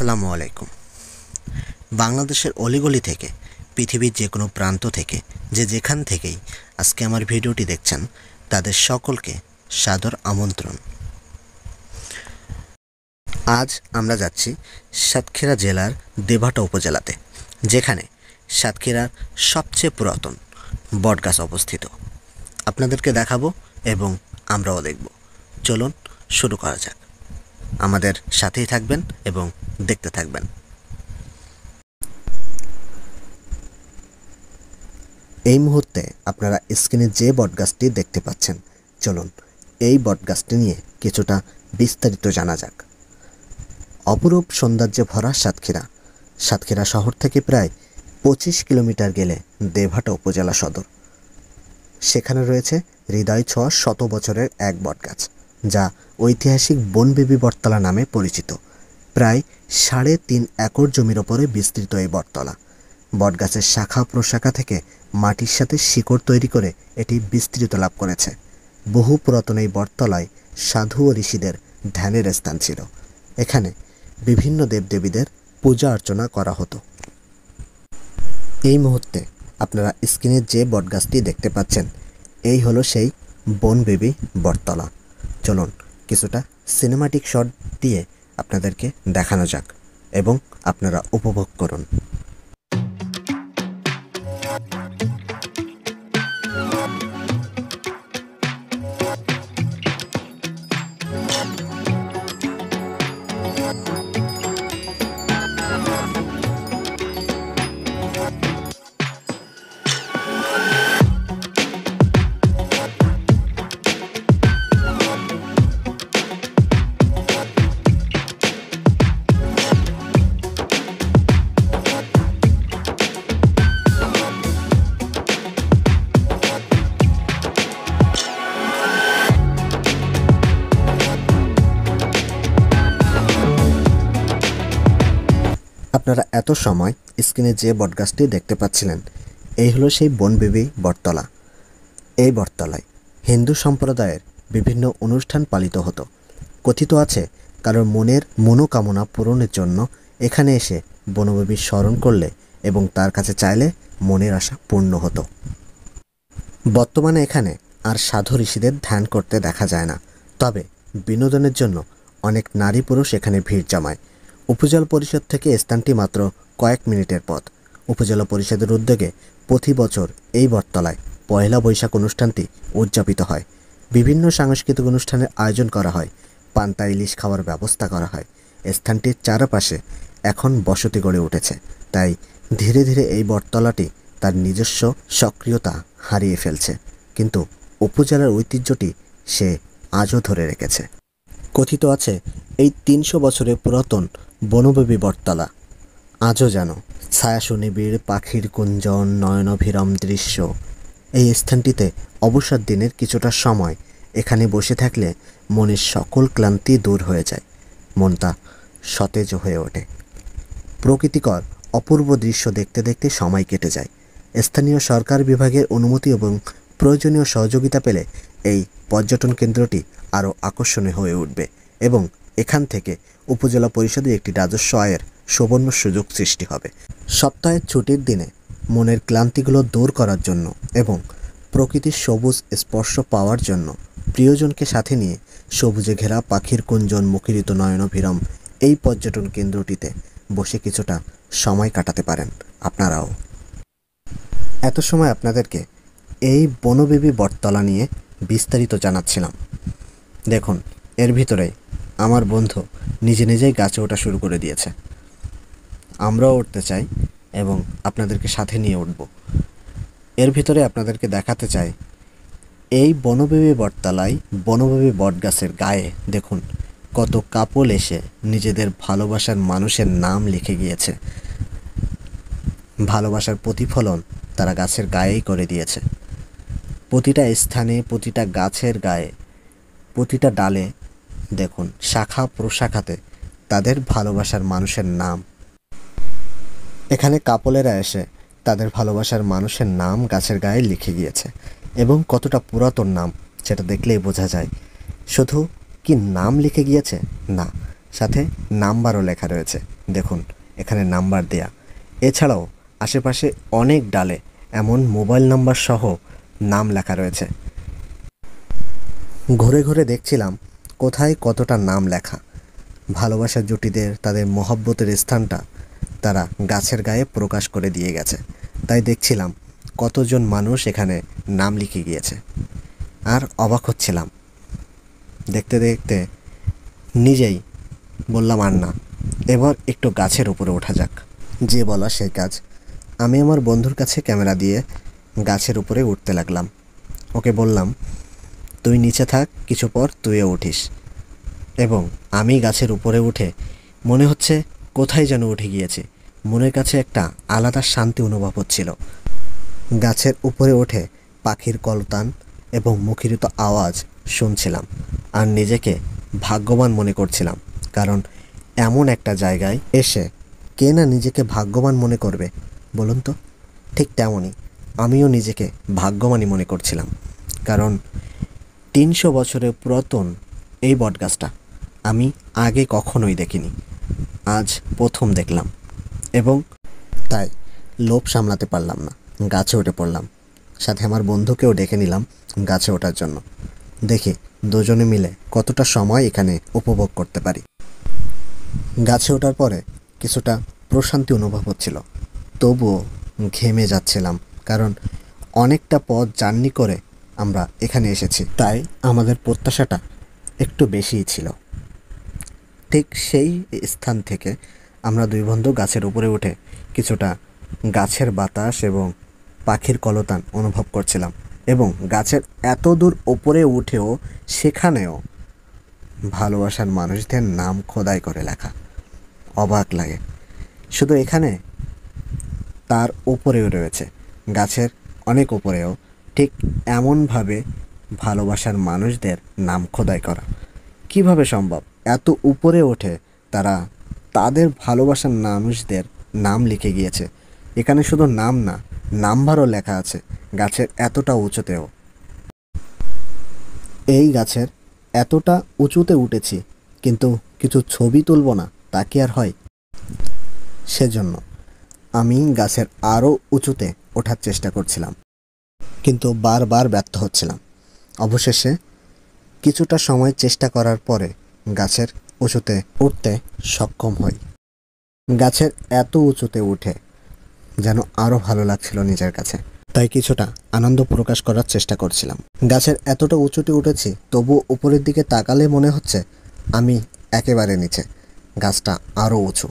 আসসালামু আলাইকুম। বাংলাদেশের অলিগলি থেকে, পৃথিবীর যে কোনো প্রান্ত থেকে, যে যেখান থেকেই আজকে আমার ভিডিওটি দেখছেন, তাদের সকলকে সাদর আমন্ত্রণ। আজ আমরা যাচ্ছি সাতক্ষীরা জেলার দেভাটা উপজেলাতে, যেখানে সাতক্ষীরার সবচেয়ে পুরাতন বটগাছ অবস্থিত। আপনাদেরকে দেখাবো এবং আমরাও দেখব। চলুন শুরু করা যাক। আমাদের সাথেই থাকবেন এবং দেখতে থাকবেন। এই মুহূর্তে আপনারা স্ক্রিনে যে বটগাছটি দেখতে পাচ্ছেন, চলুন এই বটগাছটি নিয়ে কিছুটা বিস্তারিত জানা যাক। অপরূপ সৌন্দর্যে ভরা সাতক্ষীরা। সাতক্ষীরা শহর থেকে প্রায় পঁচিশ কিলোমিটার গেলে দেভাটা উপজেলা সদর। সেখানে রয়েছে হৃদয় ছোঁয়া শত বছরের এক বটগাছ। যা ঐতিহাসিক বনবিবি বটতলা নামে পরিচিত। প্রায় সাড়ে তিন একর জমির ওপরে বিস্তৃত এই বটতলা। বটগাছের শাখা প্রশাখা থেকে মাটির সাথে শিকড় তৈরি করে এটি বিস্তৃত লাভ করেছে। বহু পুরাতন এই বটতলায় সাধু ও ঋষিদের ধ্যানের স্থান ছিল। এখানে বিভিন্ন দেবদেবীদের পূজা অর্চনা করা হতো। এই মুহূর্তে আপনারা স্ক্রিনে যে বটগাছটি দেখতে পাচ্ছেন, এই হলো সেই বনবেবী বটতলা। চলুন কিছুটা সিনেমাটিক শট দিয়ে আপনাদেরকে দেখানো যাক এবং আপনারা উপভোগ করুন। Thank এত সময় স্ক্রিনে যে বটগাছটি দেখতে পাচ্ছিলেন, এই হলো সেই বনবিবি বটতলা। এই বটতলায় হিন্দু সম্প্রদায়ের বিভিন্ন অনুষ্ঠান পালিত হতো। কথিত আছে কারোর মনের মনোকামনা পূরণের জন্য এখানে এসে বনবিবির স্মরণ করলে এবং তার কাছে চাইলে মনের আশা পূর্ণ হতো। বর্তমানে এখানে আর সাধু ঋষিদের ধ্যান করতে দেখা যায় না। তবে বিনোদনের জন্য অনেক নারী পুরুষ এখানে ভিড় জমায়। উপজেলা পরিষদ থেকে স্থানটি মাত্র কয়েক মিনিটের পথ। উপজেলা পরিষদের উদ্যোগে প্রতি বছর এই বটতলায় পয়লা বৈশাখ অনুষ্ঠানটি উদযাপিত হয়। বিভিন্ন সাংস্কৃতিক অনুষ্ঠানের আয়োজন করা হয়। পান্তা ইলিশ খাওয়ার ব্যবস্থা করা হয়। স্থানটির চারপাশে এখন বসতি গড়ে উঠেছে। তাই ধীরে ধীরে এই বটতলাটি তার নিজস্ব সক্রিয়তা হারিয়ে ফেলছে। কিন্তু উপজেলার ঐতিহ্যটি সে আজও ধরে রেখেছে। কথিত আছে, এই তিনশো বছরের পুরাতন বনবেবী বটতলা আজও যেন ছায়া সুনিবিড় পাখির কুঞ্জন, নয়নভিরম দৃশ্য। এই স্থানটিতে অবসর দিনের কিছুটা সময় এখানে বসে থাকলে মনের সকল ক্লান্তি দূর হয়ে যায়, মনটা সতেজ হয়ে ওঠে। প্রকৃতিকর, অপূর্ব দৃশ্য দেখতে দেখতে সময় কেটে যায়। স্থানীয় সরকার বিভাগের অনুমতি এবং প্রয়োজনীয় সহযোগিতা পেলে এই পর্যটন কেন্দ্রটি আরও আকর্ষণীয় হয়ে উঠবে এবং এখান থেকে উপজেলা পরিষদে একটি রাজস্ব আয়ের সুবর্ণ সুযোগ সৃষ্টি হবে। সপ্তাহের ছুটির দিনে মনের ক্লান্তিগুলো দূর করার জন্য এবং প্রকৃতির সবুজ স্পর্শ পাওয়ার জন্য প্রিয়জনকে সাথে নিয়ে সবুজে ঘেরা পাখির কুঞ্জন মুখরিত নয়নভিরম এই পর্যটন কেন্দ্রটিতে বসে কিছুটা সময় কাটাতে পারেন আপনারাও। এত সময় আপনাদেরকে এই বনবেবী বটতলা নিয়ে বিস্তারিত জানাচ্ছিলাম। দেখুন, এর ভিতরে আমার বন্ধু নিজে নিজেই গাছে ওঠা শুরু করে দিয়েছে। আমরাও উঠতে চাই এবং আপনাদেরকে সাথে নিয়ে উঠব। এর ভিতরে আপনাদেরকে দেখাতে চাই, এই বনবেবী বটতলায় বনবেবী বটগাছের গায়ে দেখুন, কত কাপল এসে নিজেদের ভালোবাসার মানুষের নাম লিখে গিয়েছে। ভালোবাসার প্রতিফলন তারা গাছের গায়েই করে দিয়েছে। প্রতিটা স্থানে, প্রতিটা গাছের গায়ে, প্রতিটা ডালে দেখুন, শাখা প্রশাখাতে তাদের ভালোবাসার মানুষের নাম। এখানে কাপলেরা এসে তাদের ভালোবাসার মানুষের নাম গাছের গায়ে লিখে গিয়েছে এবং কতটা পুরাতন নাম, সেটা দেখলেই বোঝা যায়। শুধু কি নাম লিখে গিয়েছে? না, সাথে নাম্বারও লেখা রয়েছে। দেখুন, এখানে নাম্বার দেয়া। এছাড়াও আশেপাশে অনেক ডালে এমন মোবাইল নাম্বার সহ নাম লেখা রয়েছে। ঘুরে ঘুরে দেখছিলাম কোথায় কতটা নাম লেখা? ভালোবাসার জুটিদের, তাদের মহব্বতের স্থানটা তারা গাছের গায়ে প্রকাশ করে দিয়ে গেছে। তাই দেখছিলাম কতজন মানুষ এখানে নাম লিখে গিয়েছে। আর অবাক হচ্ছিলাম। দেখতে দেখতে নিজেই বললাম আর না এবার একটু গাছের উপরে ওঠা যাক। যে বলা সেই কাজ। আমি আমার বন্ধুর কাছে ক্যামেরা দিয়ে গাছের উপরে উঠতে লাগলাম। ওকে বললাম তুই নিচে থাক, কিছু পর তুইও উঠিস। এবং আমি গাছের উপরে উঠে মনে হচ্ছে কোথায় যেন উঠে গিয়েছি। মনের কাছে একটা আলাদা শান্তি অনুভব হচ্ছিল। গাছের উপরে উঠে পাখির কলতান এবং মুখরিত আওয়াজ শুনছিলাম আর নিজেকে ভাগ্যবান মনে করছিলাম, কারণ এমন একটা জায়গায় এসে কে না নিজেকে ভাগ্যবান মনে করবে বলুন তো? ঠিক তেমনই আমিও নিজেকে ভাগ্যবানই মনে করছিলাম, কারণ তিনশো বছরের পুরাতন এই বটগাছটা আমি আগে কখনোই দেখিনি। আজ প্রথম দেখলাম এবং তাই লোভ সামলাতে পারলাম না, গাছে উঠে পড়লাম। সাথে আমার বন্ধুকেও ডেকে নিলাম গাছে ওঠার জন্য। দেখি দুজনে মিলে কতটা সময় এখানে উপভোগ করতে পারি। গাছে ওঠার পরে কিছুটা প্রশান্তি অনুভব হচ্ছিল। তবুও ঘেমে যাচ্ছিলাম, কারণ অনেকটা পথ জার্নি করে আমরা এখানে এসেছি। তাই আমাদের প্রত্যাশাটা একটু বেশিই ছিল। ঠিক সেই স্থান থেকে আমরা দুই বন্ধু গাছের উপরে উঠে কিছুটা গাছের বাতাস এবং পাখির কলতান অনুভব করছিলাম এবং গাছের এত দূর ওপরে উঠেও সেখানেও ভালোবাসার মানুষদের নাম খোদাই করে লেখা। অবাক লাগে। শুধু এখানে তার উপরেও রয়েছে। গাছের অনেক উপরেও ঠিক এমনভাবে ভালোবাসার মানুষদের নাম খোদাই করা। কীভাবে সম্ভব? এত উপরে ওঠে তারা তাদের ভালোবাসার মানুষদের নাম লিখে গিয়েছে। এখানে শুধু নাম না, নাম্বারও লেখা আছে গাছের এতটা উঁচুতেও। এই গাছের এতটা উঁচুতে উঠেছি, কিন্তু কিছু ছবি তুলব না, তা কি আর হয়? সেজন্য আমি গাছের আরও উঁচুতে ওঠার চেষ্টা করছিলাম। কিন্তু বারবার ব্যর্থ হচ্ছিলাম। অবশেষে কিছুটা সময় চেষ্টা করার পরে গাছের উঁচুতে উঠতে সক্ষম হই। গাছের এত উঁচুতে উঠে যেন আরও ভালো লাগছিল নিজের কাছে। তাই কিছুটা আনন্দ প্রকাশ করার চেষ্টা করছিলাম। গাছের এতটা উঁচুতে উঠেছি তবু উপরের দিকে তাকালে মনে হচ্ছে আমি একেবারে নিচে। গাছটা আরও উঁচু।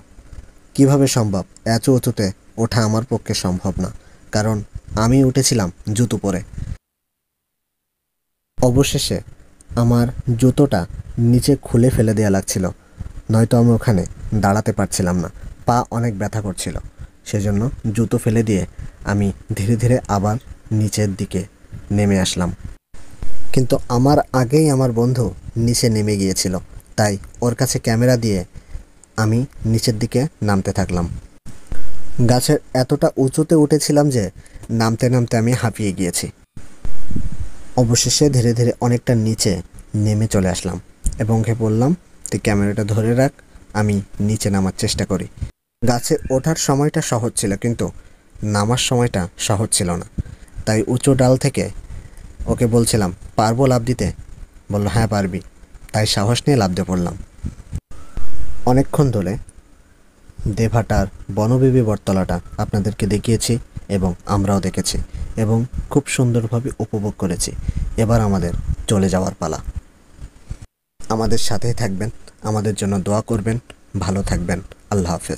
কীভাবে সম্ভব? এত উঁচুতে ওঠা আমার পক্ষে সম্ভব না। কারণ আমি উঠেছিলাম জুতো পরে। অবশেষে আমার জুতোটা নিচে খুলে ফেলে দেওয়া লাগছিল, নয়তো আমি ওখানে দাঁড়াতে পারছিলাম না, পা অনেক ব্যথা করছিল। সেজন্য জুতো ফেলে দিয়ে আমি ধীরে ধীরে আবার নিচের দিকে নেমে আসলাম। কিন্তু আমার আগেই আমার বন্ধু নিচে নেমে গিয়েছিল, তাই ওর কাছে ক্যামেরা দিয়ে আমি নিচের দিকে নামতে থাকলাম। গাছের এতটা উঁচুতে উঠেছিলাম যে নামতে নামতে আমি হাঁপিয়ে গিয়েছি। অবশেষে ধীরে ধীরে অনেকটা নিচে নেমে চলে আসলাম এবং ওকে বললাম, তুই ক্যামেরাটা ধরে রাখ, আমি নিচে নামার চেষ্টা করি। গাছে ওঠার সময়টা সহজ ছিল কিন্তু নামার সময়টা সহজ ছিল না। তাই উঁচু ডাল থেকে ওকে বলছিলাম, পারব লাভ দিতে? বলল হ্যাঁ পারবি। তাই সাহস নিয়ে লাভ দিয়ে পড়লাম। অনেকক্ষণ ধরে দেভাটার বনবিবি বটতলাটা আপনাদেরকে দেখিয়েছি এবং আমরাও দেখেছি এবং খুব সুন্দরভাবে উপভোগ করেছি। এবার আমাদের চলে যাওয়ার পালা। আমাদের সাথেই থাকবেন। আমাদের জন্য দোয়া করবেন। ভালো থাকবেন। আল্লাহ হাফেজ।